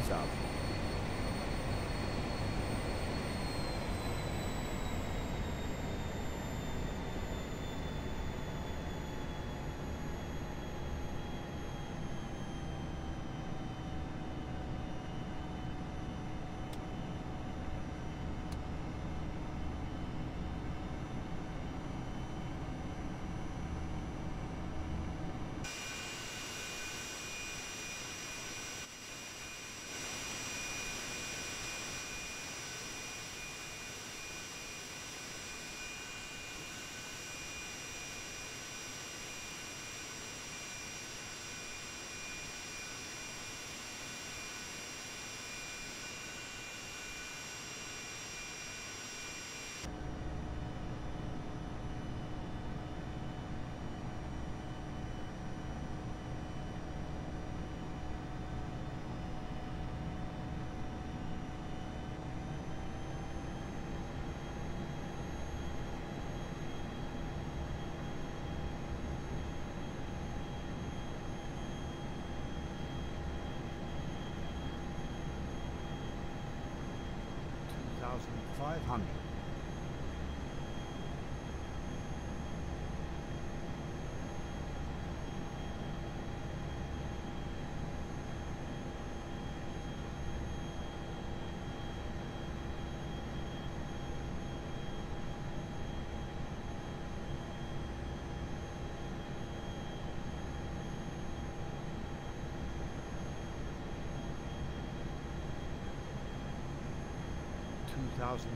thumbs up. 1,500. Thousand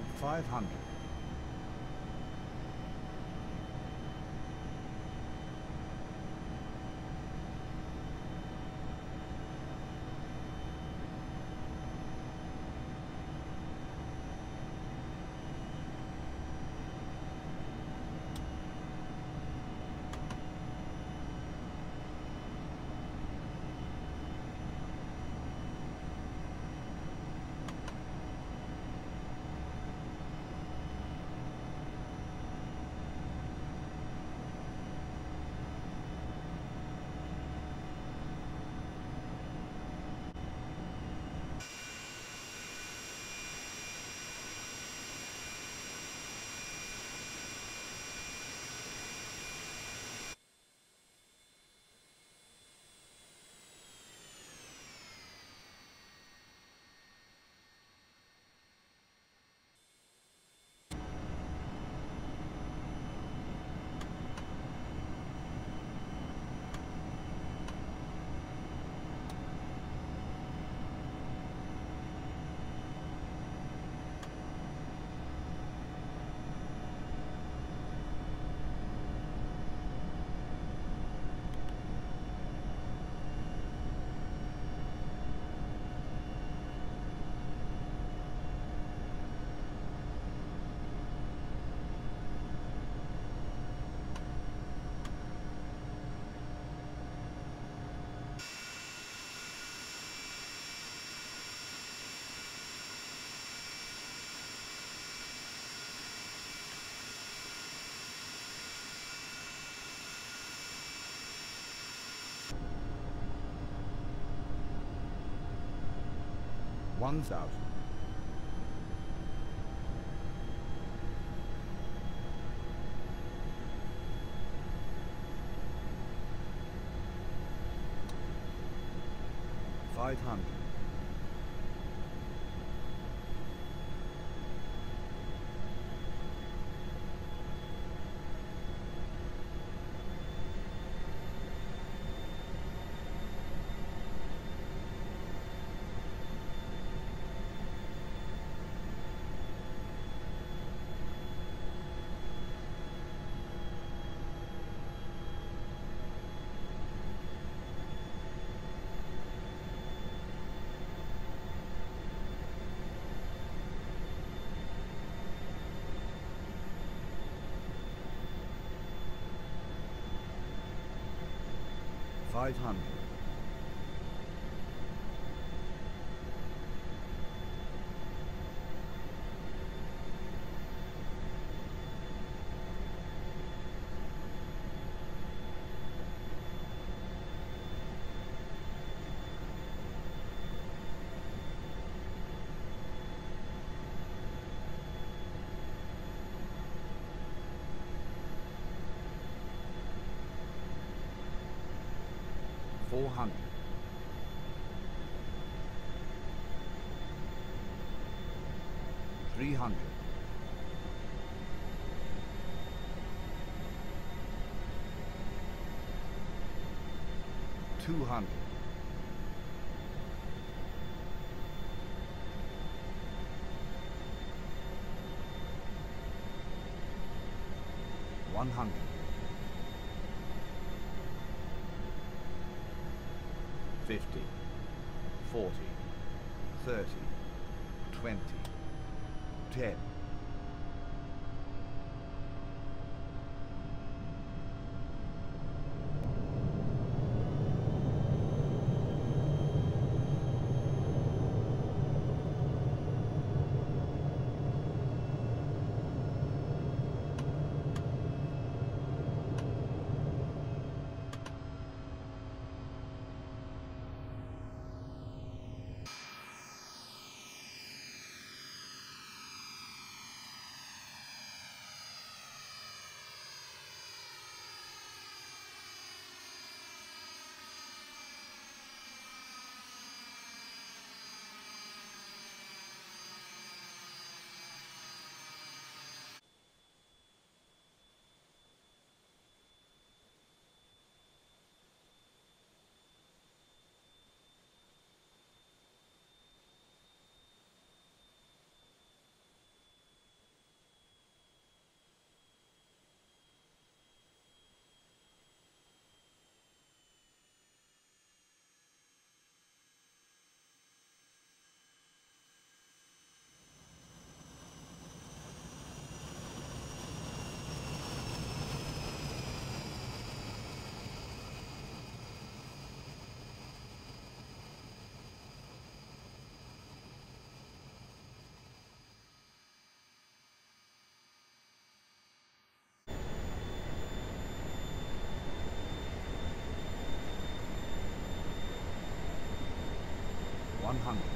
five hundred. Two thousand five hundred. One thousand. Five hundred. Five hundred. four hundred, three hundred, two hundred, one hundred, 50, 40, 30, 20, 10, I'm.